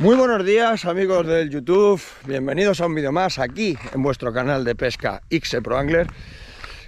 Muy buenos días amigos del YouTube, bienvenidos a un vídeo más aquí en vuestro canal de pesca Xe Pro Angler.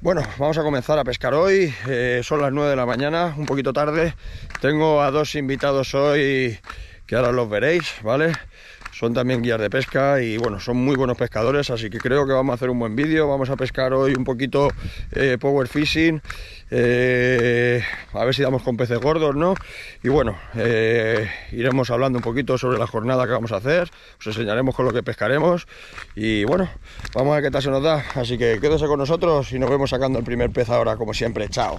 Bueno, vamos a comenzar a pescar hoy, eh, son las 9 de la mañana, un poquito tarde. Tengo a dos invitados hoy que ahora los veréis, ¿vale? Son también guías de pesca y bueno, son muy buenos pescadores, así que creo que vamos a hacer un buen vídeo. Vamos a pescar hoy un poquito eh, power fishing, eh, a ver si damos con peces gordos, ¿no? Y bueno, eh, iremos hablando un poquito sobre la jornada que vamos a hacer, os enseñaremos con lo que pescaremos y bueno, vamos a ver qué tal se nos da. Así que quédese con nosotros y nos vemos sacando el primer pez ahora, como siempre. Chao.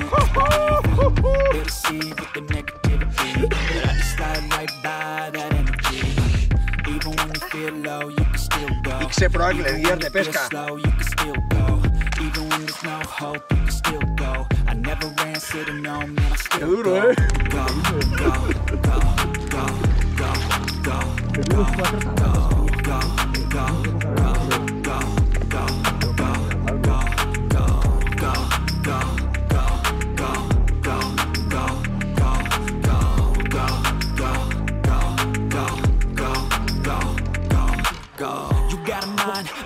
sé probar que le guías de pesca. Qué duro, ¿eh?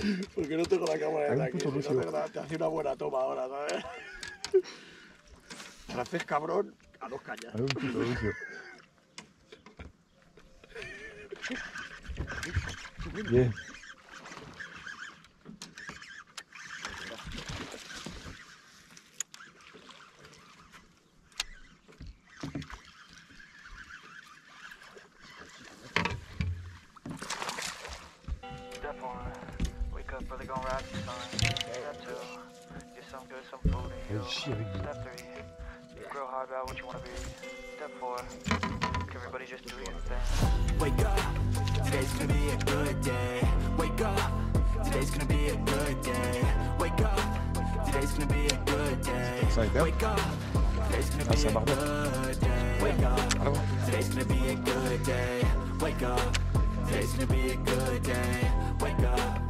Porque no tengo la cámara de aquí. Si no la- te hace una buena toma ahora, ¿sabes? Francés cabrón a dos cañas. Bien. Some food in you. Step three, think real hard about what you wanna be. Step four, everybody just do your thing. Wake up, today's gonna be a good day. Wake up, today's gonna be a good day. Wake up, today's gonna be a good day. Ça a été Wake up, today's gonna be a good day. Wake up, today's gonna be a good day. Wake up, today's gonna be a good day. Wake up,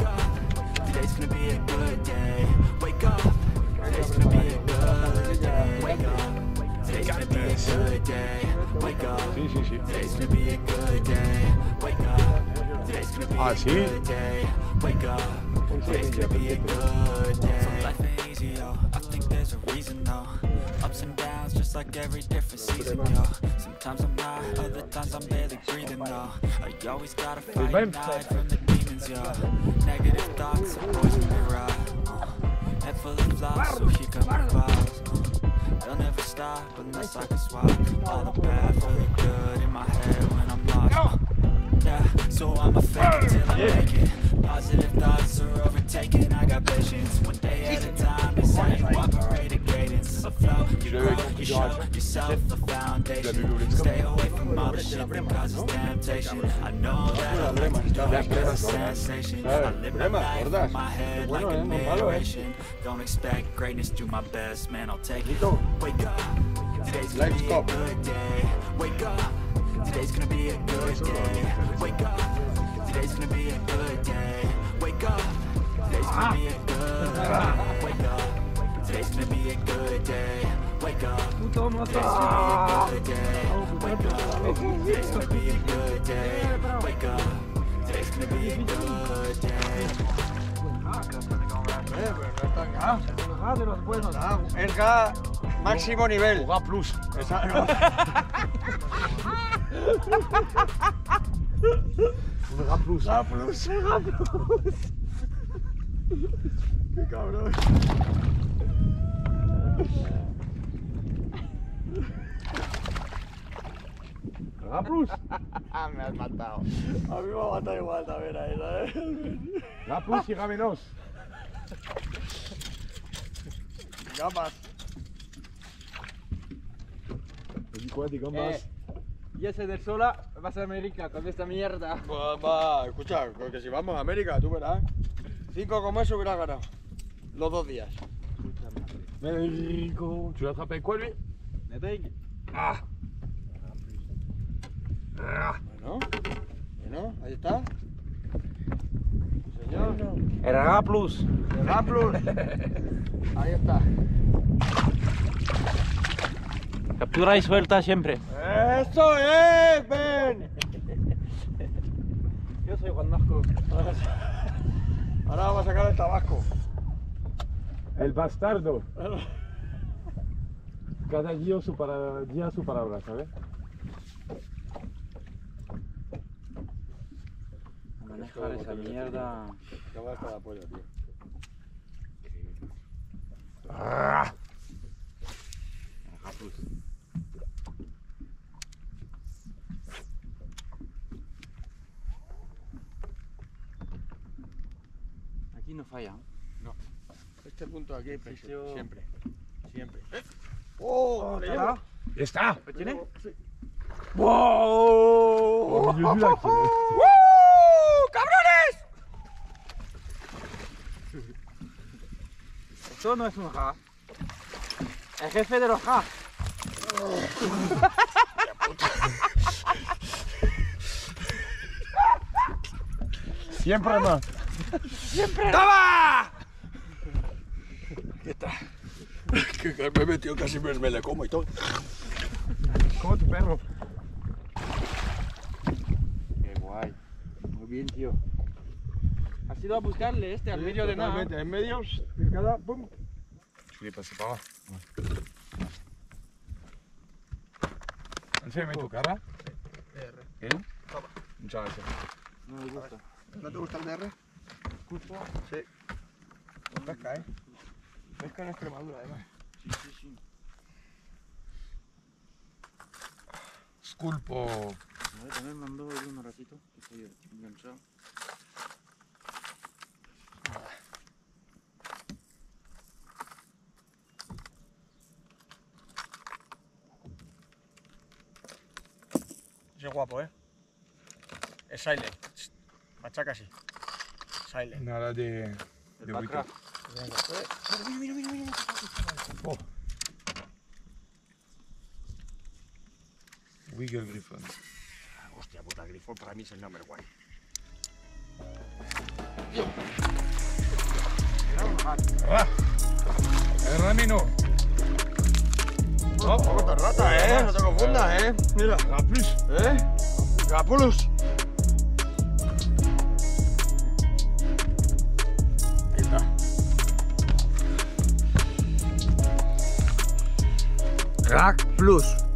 Today's gonna be a good day. Wake up. Today's gonna be a good day. Wake up. Today's gonna be a good day. Wake up. Today's gonna be a good day. Wake up. Today's gonna be a good day. Wake up. Today's gonna be a good day. Life ain't easy, yo. I think there's a reason, though. Ups and downs, just like every different season, yo. Sometimes I'm high, other times I'm barely breathing, though. I always gotta fight and hide from the demons, yo. Negative thoughts, are poison me. Uh, head full of flaws, so here come the clouds. Uh, they'll never stop unless I can swap all the bad for the good in my head when I'm lost. Yeah, so I'ma fake it till I make it. Positive thoughts are overtaken. I got patience, one day at a time. Don't expect greatness, do my best, man. I'll take it. Wake up. Today's gonna be a good day. Wake up. Today's gonna be a good day. Wake up. Today's gonna be a good day. Wake up. Today's gonna be a good day. Wake up. Today's gonna be a good day. Wake up. Today's gonna be a good day. Wake up. Today's gonna be a good day. Wake up. Today's gonna be a good day. Es gas máximo nivel. Ga Plus. Ga Plus. Ga Plus, Ga Plus. Qué cabrón. Ga Plus. Me has matado. A mí me ha matado igual también ahí, ¿sabes? Ga Plus y Ga menos. Gambas. Cuánti, gambas. Y ese del Sola vas a América con esta mierda. Va, va, escucha, que si vamos a América, tú verás. Cinco como eso hubiera ganado. Los dos días. Tu l'as attrapé avec quoi lui Ah Ah Bueno, bueno, ahí está. Señor. Era Ga Plus. Ga Plus. Ahí está. Captura y suelta siempre. ¡Eso es! ¡Ven! Yo soy Juan Marco. Ahora vamos a sacar el tabasco. El bastardo. Cada día su, para, día su palabra, ¿sabes? Manejar esa mierda. Acaba hasta la polla, tío. Ah no falla. Este punto aquí, Sitio- siempre. Siempre. ¡Oh! le llevo. Ya está ¿Lo tiene? Du lac ¡Uh! ¡Cabrones! Esto no es un Ja. El jefe de los Ja. Siempre más. ¡Toma! ¿Qué tal? Que me he metido casi me, me le como y todo. Como tu perro. Qué guay. Muy bien, tío. Has ido a buscarle este al medio de nada. En medio, cada. ¡Pum! Je voulais passer par là. Enséñame tu cara. ¿Eh? Muchas gracias. No me gusta. ¿No te gusta el DR? Sí. Pesca, ¿eh? Pesca en Extremadura, además. Sí, sí, sí. Sculpo. A ver, también mandó hoy un ratito. Que estoy enganchado. Ese es guapo, ¿eh? Es silent. Machaca así. Silent. Nada de. El de. Venga. Eh, Mira, mira, mira, mira. Oh. Wiggle Griffon. Hostia puta, Grifón para mí es el number one. Ah. El ramino. No, poco te rata, eh. No te confundas, eh. Mira. En plus, ¿Eh? Gapulus. Prag Plus.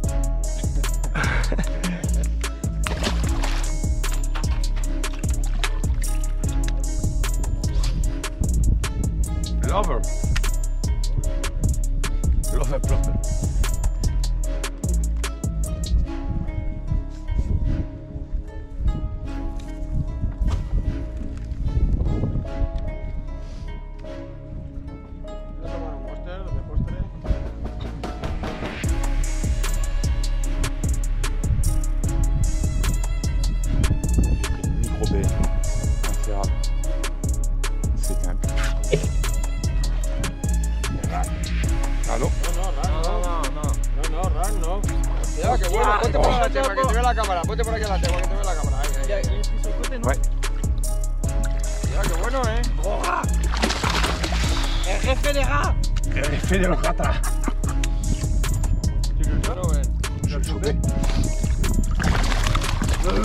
Captura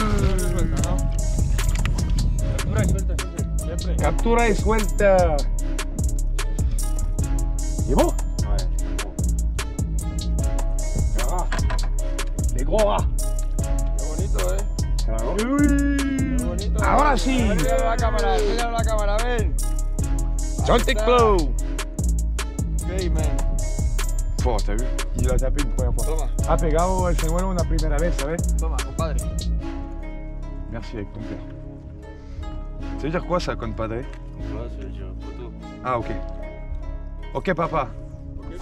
y suelta, siempre. Siempre. Captura y suelta. Gros rats. Qué bonito, eh. Qué bonito. Ahora sí. A la cámara, a la cámara, ven. Celtic Flow. Ok, man. Fort, t'as vu Il l'a tapé une première fois. Toma, Ha pegado el señuelo una primera vez, ¿sabes toma. Merci avec ton père. Ça veut dire quoi ça, compadre Ah, ok. Ok, papa. Ok.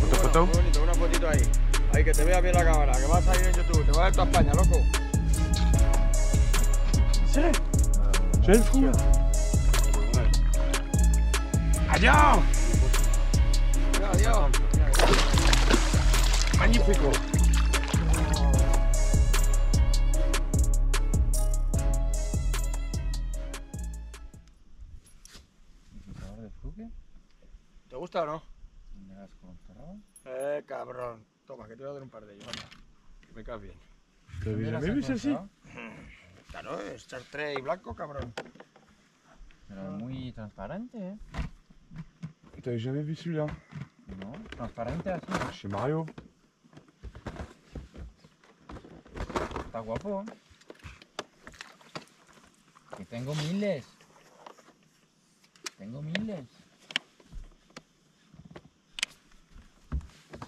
Foto, foto. Muy bonito, una fotito ahí. Ahí, que te vea bien la cámara, que vas a salir en YouTube. Te vas a ir toda España, loco. J'ai le fou. Adiós Mira, adiós. Magnifico. Que te voy a dar un par de ellos. anda. Me caes bien. T'avais jamais vu celle-ci Claro, es chartré y blanco, cabrón. Pero muy transparente, ¿eh? T'avais jamais vu celui-là ¿No? Transparente así. Chez Mario. Está guapo. Que tengo miles. Tengo miles.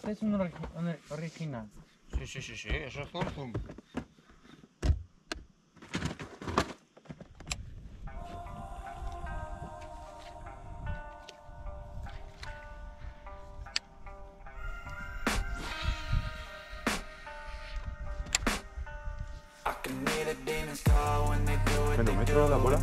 Este es un, ori- un original. Sí, sí, sí, sí, eso es Zoom. Bueno, metro la bola.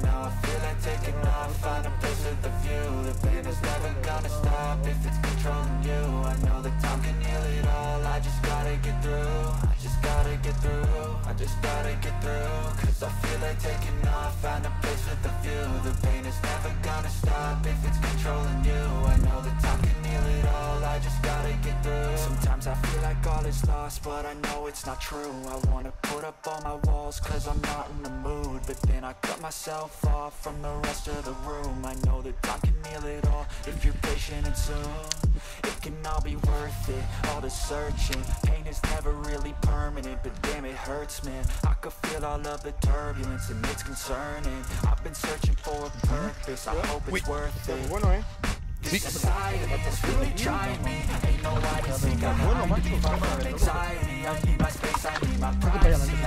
get through. I just gotta get through. I just gotta get through. Cause I feel like taking off. Find a place with a view. The pain is never gonna stop If it's controlling you. I know the time can heal it all. I just gotta get through. Sometimes I feel like all is lost But I know it's not true. I wanna put up all my walls Cause I'm not in the mood. But then I cut myself off From the rest of the room. I know that time can heal it all If you're patient and soon. Can all be worth it, all the searching. Pain is never really permanent, but damn it hurts, man. I could feel all of the turbulence and it's concerning. I've been searching for a purpose, I hope it's worth it. Society is really trying me. Ain't no I just think I'm hiding from anxiety Quietly, opinions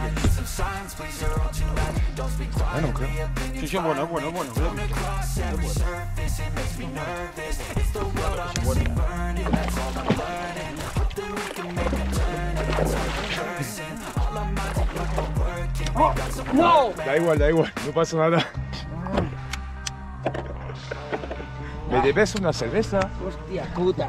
Sí, sí, bueno, bueno, bueno. And we got some no! Da igual, da igual, no pasa nada. Me debes una cerveza. Hostia puta.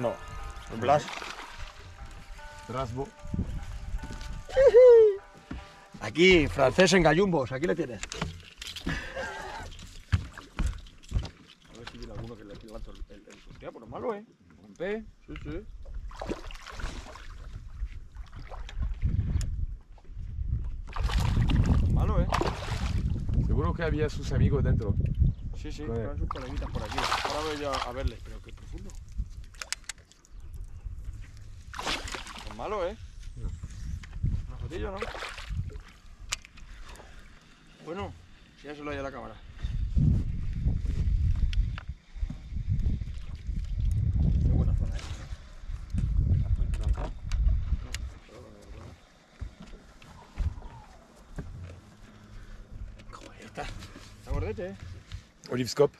No. Blas. Rasbo. Aquí, francés en gallumbos, aquí le tienes. A ver si viene alguno que le lanzo el, el, el hostia, pues no es malo, ¿eh? Pez. Sí, sí. No es malo, ¿eh? Seguro que había sus amigos dentro. Sí, sí, están sus coleguitas por aquí. Ahora voy yo a verles, pero qué profundo. No es malo, ¿eh? Una fotillo, ¿no? Bueno, si ya se lo hay a la cámara. Qué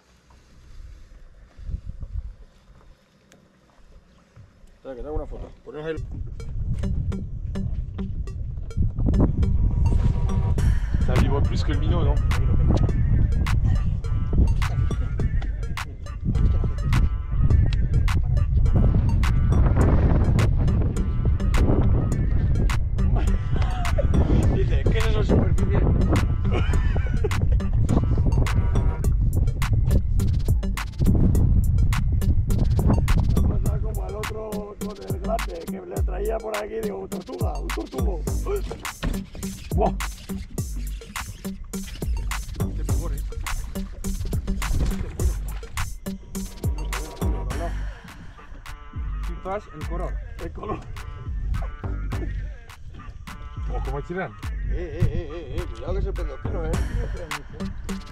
Tiran. Eh, eh, eh, eh, eh, cuidado que se prende el pelo, eh.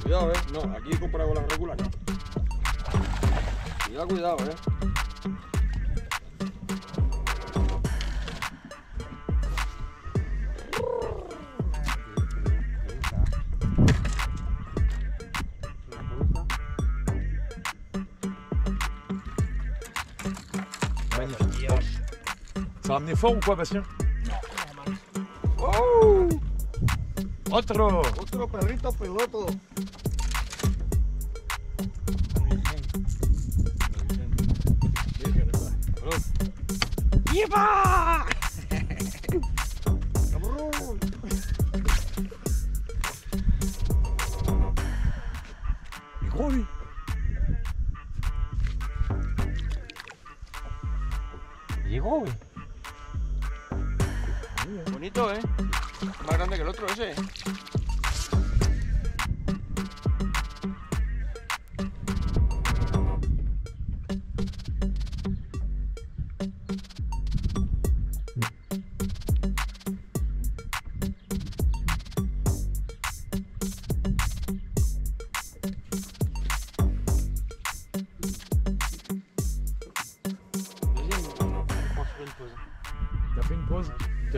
Cuidado, eh. No, aquí comparado con las regulares, no. Cuidado, cuidado, eh. Ça a ramené fort ou quoi, Bastien Otro Otro perrito piloto.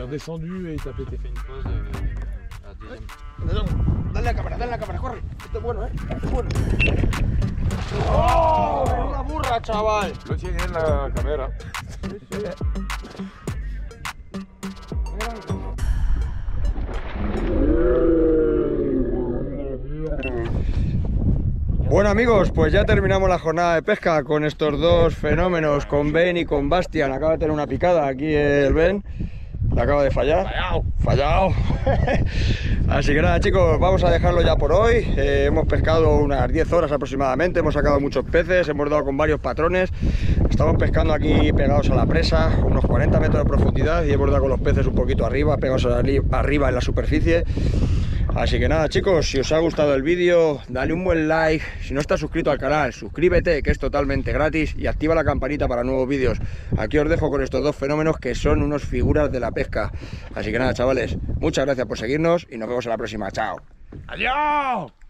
Redescendu et il t'a pété. une pause euh, à deuxième. Dale la cámara, dale la cámara, corre. Esto es bueno, ¿eh? Esto es bueno. ¡Oh! ¡Una burra, chaval! Lo tiene en la cámara. Bueno amigos, pues ya terminamos la jornada de pesca con estos dos fenómenos, con Ben y con Bastian. Acaba de tener una picada aquí el Ben. Le acaba de fallar. Fallado. Fallado. Así que nada chicos, vamos a dejarlo ya por hoy. Eh, hemos pescado unas 10 horas aproximadamente, hemos sacado muchos peces, hemos dado con varios patrones. Estamos pescando aquí pegados a la presa, unos 40 metros de profundidad y hemos dado con los peces un poquito arriba, pegados arri- arriba en la superficie. Así que nada chicos, si os ha gustado el vídeo, dale un buen like. Si no estás suscrito al canal, suscríbete que es totalmente gratis y activa la campanita para nuevos vídeos. Aquí os dejo con estos dos fenómenos que son unos figuras de la pesca. Así que nada chavales, muchas gracias por seguirnos y nos vemos en la próxima. Chao. Adiós